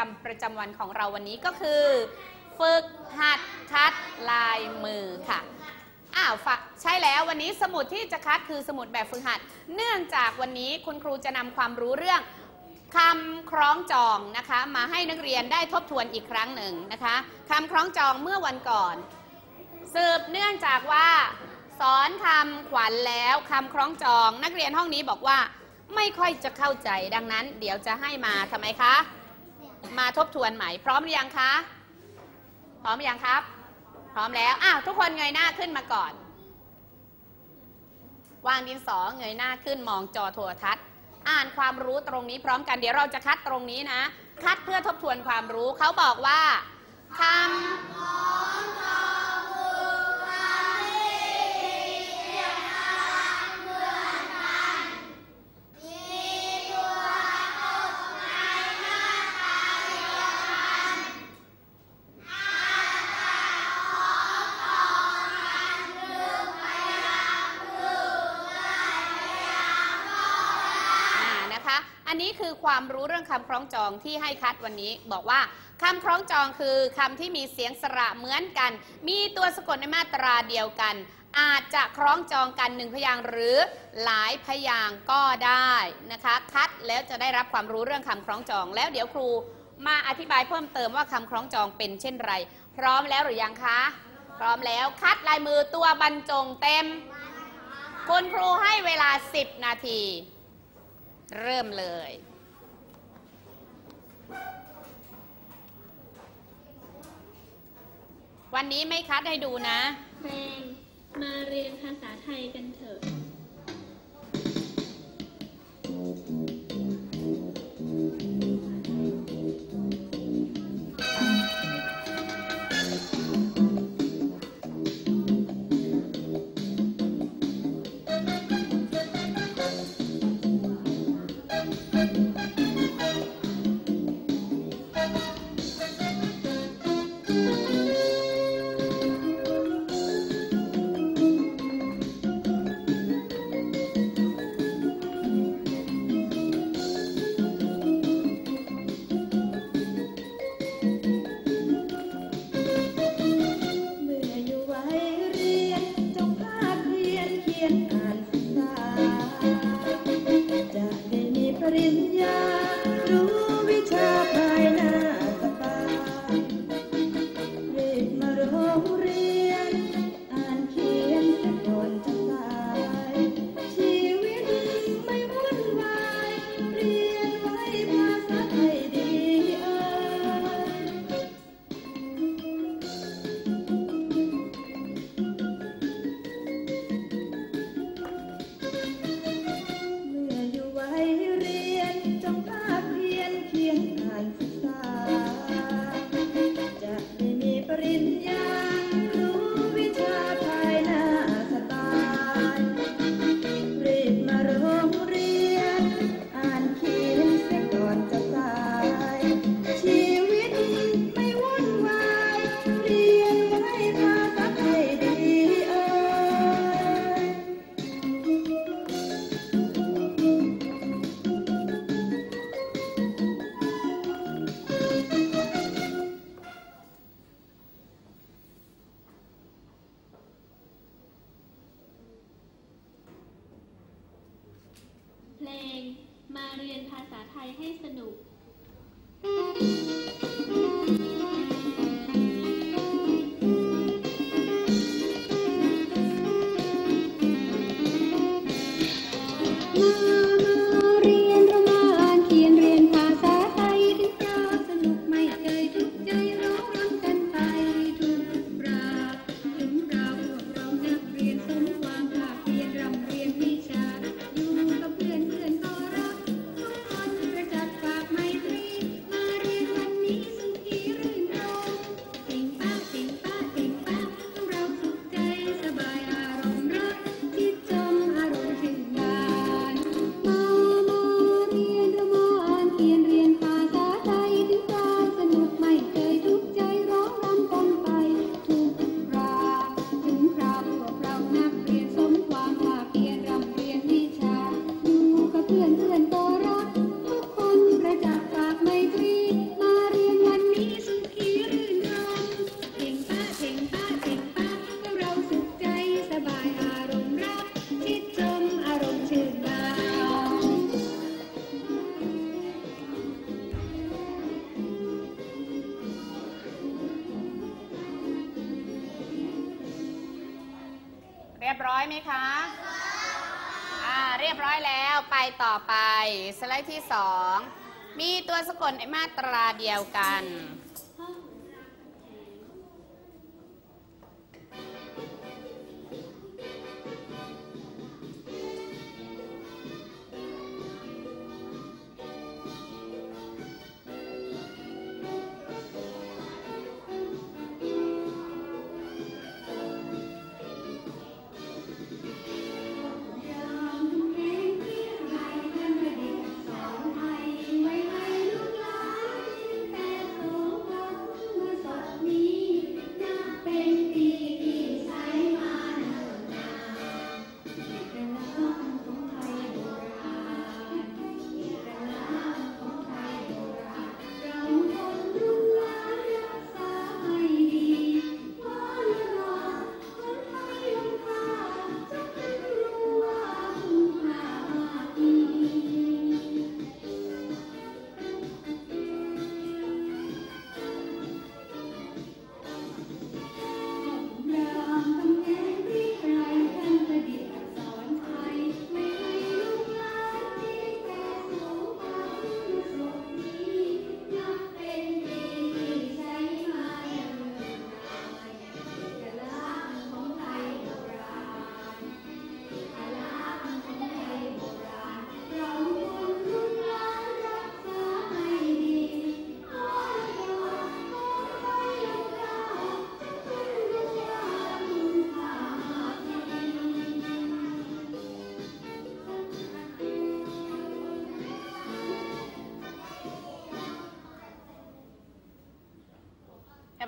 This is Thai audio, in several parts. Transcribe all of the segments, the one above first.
รรมประจำวันของเราวันนี้ก็คือ ฝึกหัดคัดลายมือค่ะอ้าวฝะใช่แล้ววันนี้สมุดที่จะคัดคือสมุดแบบฝึกหัด เนื่องจากวันนี้คุณครูจะนำความรู้เรื่องคำคล้องจองนะคะ มาให้นักเรียนได้ทบทวนอีกครั้งหนึ่งนะคะคำคล้องจองเมื่อวันก่อน สืบเนื่องจากว่า สอนคำขวัญแล้วคำคล้องจอง นักเรียนห้องนี้บอกว่า ไม่ค่อยจะเข้าใจดังนั้น เดี๋ยวจะให้มาทำไมคะ มาทบทวนใหม่ พร้อมหรือยังคะ พร้อมหรือยังครับ พร้อมแล้วอ้าวทุกคนเงยหน้าขึ้นมาก่อน วางดินสอเงยหน้าขึ้นมองจอโทรทัศน์ อ่านความรู้ตรงนี้พร้อมกันเดี๋ยวเราจะคัดตรงนี้นะ คัดเพื่อทบทวนความรู้เขาบอกว่าคำ อันนี้คือความรู้เรื่องคำคล้องจองที่ให้คัดวันนี้บอกว่าคำคล้องจองคือคำที่มีเสียงสระเหมือนกัน มีตัวสะกดในมาตราเดียวกัน อาจจะคล้องจองกันหนึ่งพยางหรือหลายพยางก็ได้นะคะ คัดแล้วจะได้รับความรู้เรื่องคำคล้องจอง แล้วเดี๋ยวครูมาอธิบายเพิ่มเติมว่าคำคล้องจองเป็นเช่นไร พร้อมแล้วหรือยังคะ พร้อมแล้วคัดลายมือตัวบรรจงเต็ม คุณครูให้เวลา 10 นาที เริ่มเลย วันนี้ไม่คัดให้ดูนะแพงมาเรียนภาษาไทยกันเถอะ ต่อไป สไลด์ที่สองมีตัวสะกดในมาตราเดียวกัน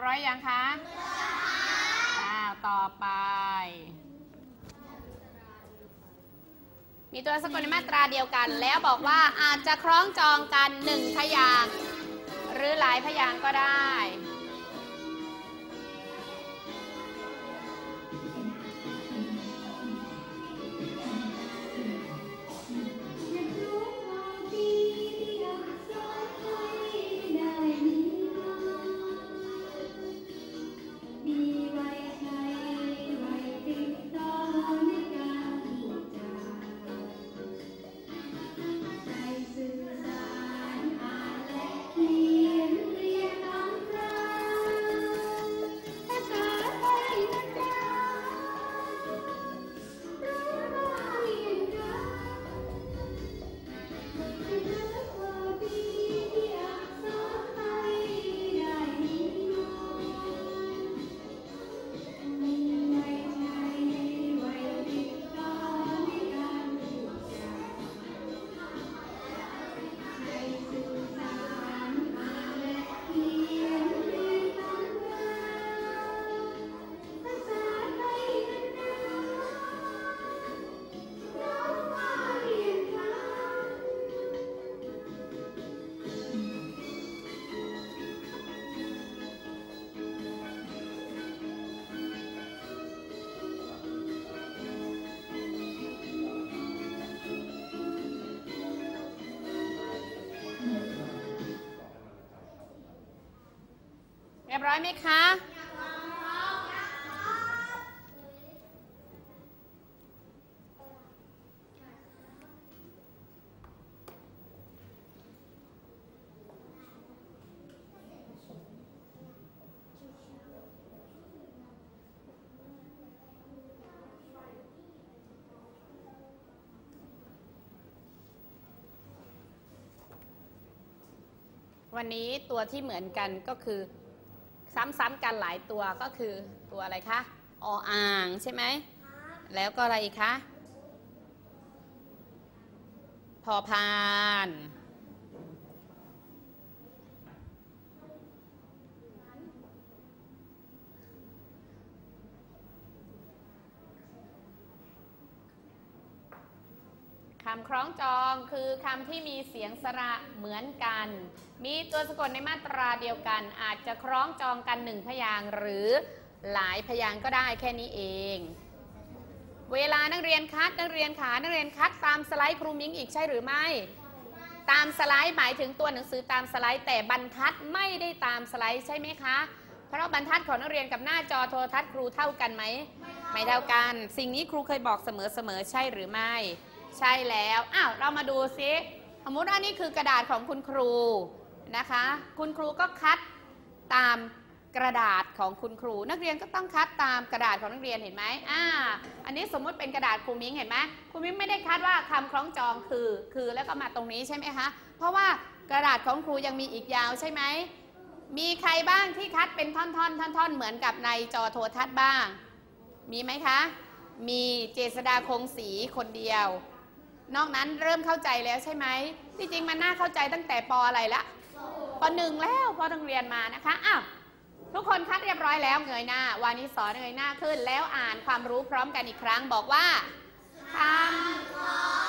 รียบร้อยยังคะอ้าวต่อไป มีตัวสะกดในมาตราเดียวกัน แล้วบอกว่าอาจจะคล้องจองกันหนึ่งพยางหรือหลายพยางก็ได้ บร้อยไหมคะวันนี้ตัวที่เหมือนกันก็คือ ซ้ำๆกันหลายตัวก็คือตัวอะไรคะออ่างใช่ไหม แล้วก็อะไรอีกคะพอพาน คำคล้องจองคือคำที่มีเสียงสระเหมือนกัน มีตัวสะกดในมาตราเดียวกัน อาจจะคล้องจองกันหนึ่งพยางหรือหลายพยางก็ได้แค่นี้เอง เวลานักเรียนคัดนักเรียนขานักเรียนคัดตามสไลด์ครูมิงอีกใช่หรือไม่ ตามสไลด์หมายถึงตัวหนังสือตามสไลด์แต่บรรทัดไม่ได้ตามสไลด์ใช่ไหมคะ เพราะบรรทัดของนักเรียนกับหน้าจอโทรทัศน์ครูเท่ากันไหมไม่เท่ากัน สิ่งนี้ครูเคยบอกเสมอๆใช่หรือไม่ ใช่แล้วอ้าวเรามาดูซิสมมติว่านี่คือกระดาษของคุณครูนะคะ คุณครูก็คัดตามกระดาษของคุณครู นักเรียนก็ต้องคัดตามกระดาษของนักเรียนเห็นไหมอ่า อันนี้สมมุติเป็นกระดาษครูมิ้งเห็นไหมครูมิ้งไม่ได้คัดว่าคำคล้องจองคือ คือแล้วก็มาตรงนี้ใช่ไหมคะ เพราะว่ากระดาษของครูยังมีอีกยาวใช่ไหม มีใครบ้างที่คัดเป็นท่อนๆท่อนๆเหมือนกับในจอโทรทัศน์บ้าง มีไหมคะ มีเจษดาคงศรีคนเดียว นอกนั้นเริ่มเข้าใจแล้วใช่ไหมที่จริงมันน่าเข้าใจตั้งแต่ปอะไรละปหนึ่งแล้วพอต้องเรียนมานะคะอ้าวทุกคนคัดเรียบร้อยแล้วเงยหน้าวานิสอนเงยหน้าขึ้น แล้วอ่านความรู้พร้อมกันอีกครั้งบอกว่าคำ